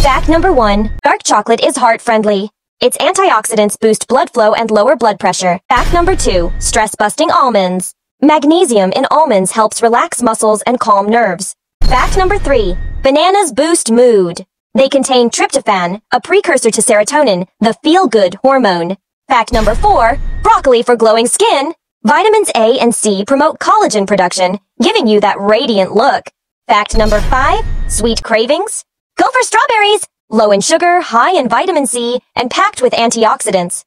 Fact number one, dark chocolate is heart friendly. Its antioxidants boost blood flow and lower blood pressure. Fact number two, stress busting almonds. Magnesium in almonds helps relax muscles and calm nerves. Fact number three, bananas boost mood. They contain tryptophan, a precursor to serotonin, the feel-good hormone. Fact number four, broccoli for glowing skin. Vitamins A and C promote collagen production, giving you that radiant look. Fact number five, sweet cravings. Go for strawberries! Low in sugar, high in vitamin C, and packed with antioxidants.